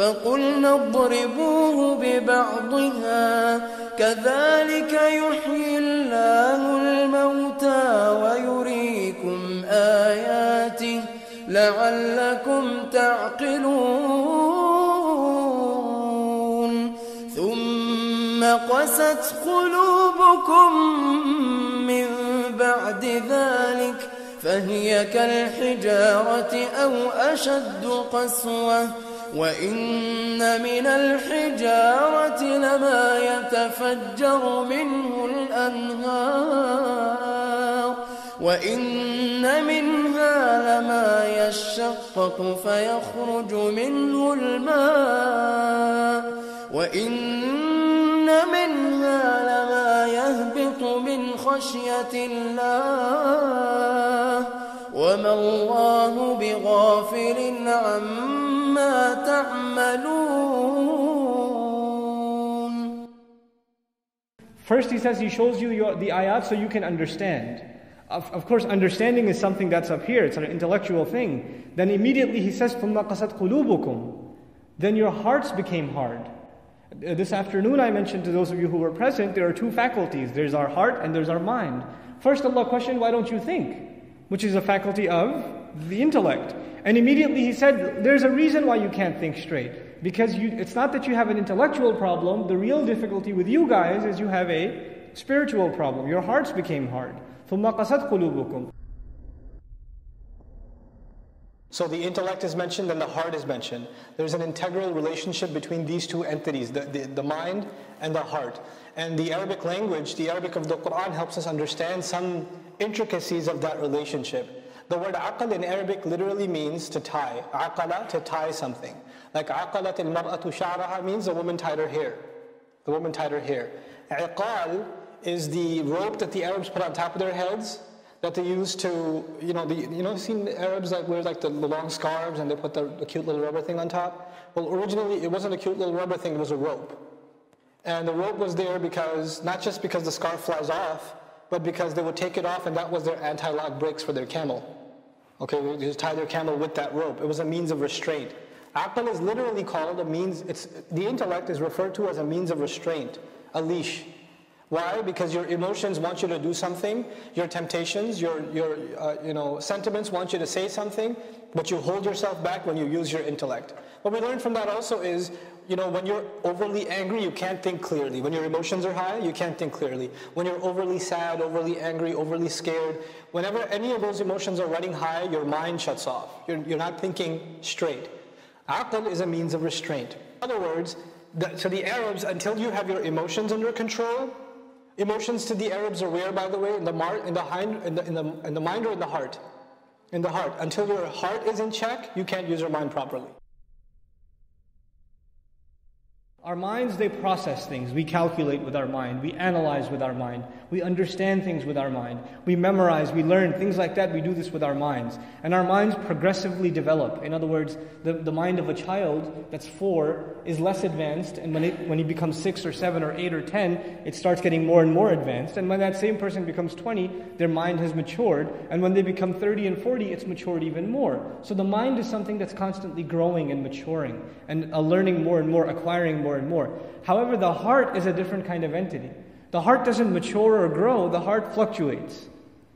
فقلنا اضربوه ببعضها كذلك يحيي الله الموتى ويريكم آياته لعلكم تعقلون. ثم قست قلوبكم من بعد ذلك فهي كالحجارة أو أشد قسوة. وإن من الحجارة لما يتفجر منه الأنهار وإن منها لما يشقق فيخرج منه الماء وإن منها لما يهبط من خشية الله وما الله بغافل عما تعملون First, he says he shows you your, the ayat so you can understand. Of, of course, understanding is something that's up here, it's an intellectual thing. Then immediately he says, ثُمَّ قَسَتْ قُلُوبُكُمْ Then your hearts became hard. Uh, This afternoon, I mentioned to those of you who were present, there are two faculties there's our heart and there's our mind. First, Allah questioned, Why don't you think? Which is a faculty of the intellect. And immediately he said, There's a reason why you can't think straight. Because you, it's not that you have an intellectual problem. The real difficulty with you guys is you have a spiritual problem. Your hearts became hard. So the intellect is mentioned and the heart is mentioned. There's an integral relationship between these two entities, the, the, the, mind and the heart. And the Arabic language, the Arabic of the Quran, helps us understand some intricacies of that relationship. The word aqal in Arabic literally means to tie. Aqala, to tie something. Like aqalat al-mar'atu sha'raha means the woman tied her hair. The woman tied her hair. Iqal is the rope that the Arabs put on top of their heads that they use to, you know, the, you know, seen Arabs that wear like the, the long scarves and they put the, the cute little rubber thing on top? Well, originally it wasn't a cute little rubber thing, it was a rope. And the rope was there because, not just because the scarf flies off, but because they would take it off and that was their anti-lock brakes for their camel. Okay, they just tie their camel with that rope. It was a means of restraint. Aql is literally called a means, it's, the intellect is referred to as a means of restraint, a leash. Why? Because your emotions want you to do something, your temptations, your, your uh, you know, sentiments want you to say something, but you hold yourself back when you use your intellect. What we learn from that also is, you know, when you're overly angry, you can't think clearly. When your emotions are high, you can't think clearly. When you're overly sad, overly angry, overly scared, whenever any of those emotions are running high, your mind shuts off. You're, you're not thinking straight. Aql is a means of restraint. In other words, the, so the Arabs, until you have your emotions under control, Emotions to the Arabs are where, by the way? In the, mar- in the, hind, in the, in the, in the mind or in the heart? In the heart. Until your heart is in check, you can't use your mind properly. Our minds, they process things. We calculate with our mind. We analyze with our mind. We understand things with our mind. We memorize, we learn, things like that. We do this with our minds. And our minds progressively develop. In other words, the, the mind of a child that's four is less advanced. And when, it, when he becomes six or seven or eight or ten, it starts getting more and more advanced. And when that same person becomes 20, their mind has matured. And when they become 30 and 40, it's matured even more. So the mind is something that's constantly growing and maturing and uh, learning more and more, acquiring more and more. However, the heart is a different kind of entity. The heart doesn't mature or grow, the heart fluctuates.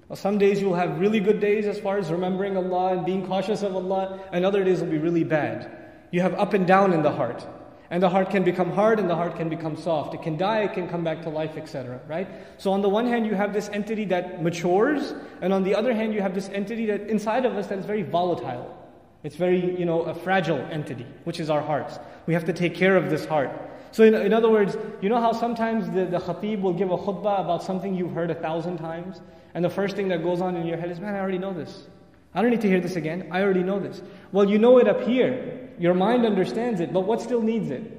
Well, some days you'll have really good days as far as remembering Allah and being cautious of Allah, and other days will be really bad. You have up and down in the heart. And the heart can become hard and the heart can become soft. It can die, it can come back to life, etc. Right? So on the one hand you have this entity that matures, and on the other hand you have this entity that inside of us that is very volatile. It's very, you know, a fragile entity, which is our hearts. We have to take care of this heart. So, in, in other words, you know how sometimes the, the khatib will give a khutbah about something you've heard a thousand times? And the first thing that goes on in your head is, man, I already know this. I don't need to hear this again. I already know this. Well, you know it up here. Your mind understands it, but what still needs it?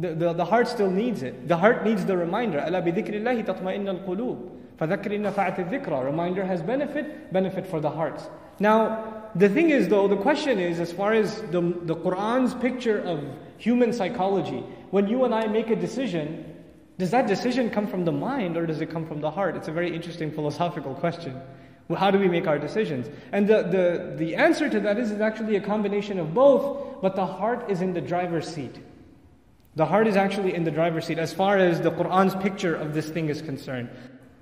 The, the, the heart still needs it. The heart needs the reminder. أَلَا بِذِكْرِ اللَّهِ تَطْمَئِنَّ الْقُلُوبِ فَذَكِّرِ إِنَّ فَعَتِ الذِّكْرَى Reminder has benefit, benefit for the hearts. Now, the thing is though, the question is, as far as the, the Qur'an's picture of human psychology, when you and I make a decision, does that decision come from the mind or does it come from the heart? It's a very interesting philosophical question. Well, how do we make our decisions? And the, the, the answer to that is, is actually a combination of both. but the heart is in the driver's seat. The heart is actually in the driver's seat as far as the Quran's picture of this thing is concerned.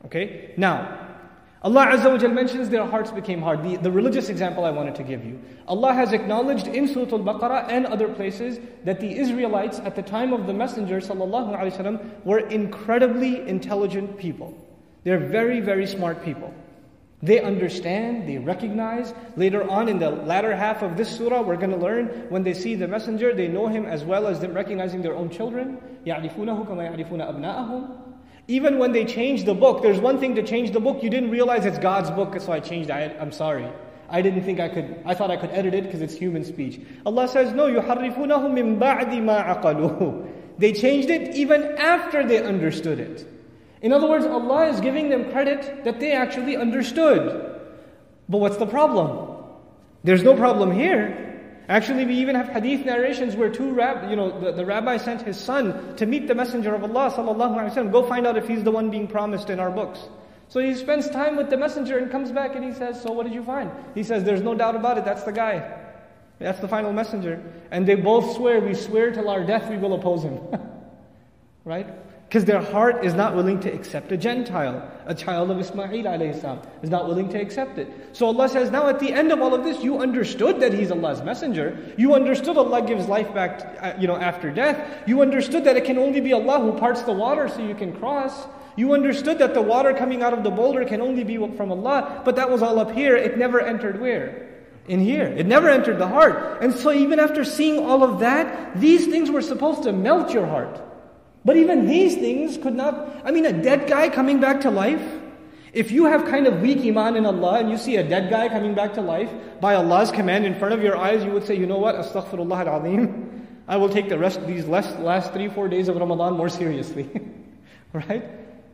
Okay? Now, Allah Azza wa mentions their hearts became hard. The, the religious example I wanted to give you. Allah has acknowledged in Surah Al-Baqarah and other places that the Israelites at the time of the Messenger وسلم, were incredibly intelligent people. They're very, very smart people. They understand, they recognize. Later on in the latter half of this surah, we're going to learn when they see the messenger, they know him as well as them recognizing their own children. Even when they change the book, there's one thing to change the book. You didn't realize it's God's book, so I changed it. I'm sorry. I didn't think I could, I thought I could edit it because it's human speech. Allah says, no, يُحَرِّفُونَهُ مِن بَعْدِ مَا عَقَلُوهُ They changed it even after they understood it. In other words, Allah is giving them credit that they actually understood. But what's the problem? There's no problem here. Actually, we even have hadith narrations where two rab, you know, the, the rabbi sent his son to meet the messenger of Allah sallallahu alaihi wasallam. Go find out if he's the one being promised in our books. So he spends time with the messenger and comes back and he says, "So what did you find?" He says, "There's no doubt about it. That's the guy. That's the final messenger." And they both swear, "We swear till our death we will oppose him." right? Because their heart is not willing to accept a Gentile. A child of Ismail alayhi is not willing to accept it. So Allah says, now at the end of all of this, you understood that He's Allah's messenger. You understood Allah gives life back uh, you know, after death. You understood that it can only be Allah who parts the water so you can cross. You understood that the water coming out of the boulder can only be from Allah. But that was all up here. It never entered where? In here. It never entered the heart. And so even after seeing all of that, these things were supposed to melt your heart. But even these things could not, I mean, a dead guy coming back to life. If you have kind of weak iman in Allah and you see a dead guy coming back to life by Allah's command in front of your eyes, you would say, you know what, astaghfirullah al-azim. I will take the rest of these last, last three, four days of Ramadan more seriously. right?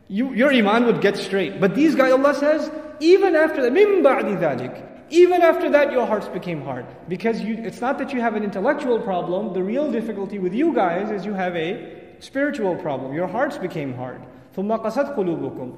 You, your iman would get straight. But these guys, Allah says, even after that, min ba'di dhalik, even after that, your hearts became hard. Because you, it's not that you have an intellectual problem. The real difficulty with you guys is you have a spiritual problem. Your hearts became hard. ثُمَّ قَسَتْ قُلُوبُكُمْ